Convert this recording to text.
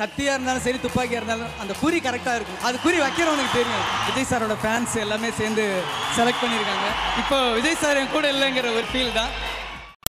கத்தியாக இருந்தாலும் சரி துப்பாக்கியாக இருந்தாலும் அந்த குறி கரெக்டாக இருக்கும். அது குறி வைக்கிறவனுக்கு தெரியும். விஜய் சாரோட ஃபேன்ஸ் எல்லாமே சேர்ந்து செலக்ட் பண்ணியிருக்காங்க. இப்போ விஜய் சார் என் கூட இல்லைங்கிற ஒரு ஃபீல் தான்.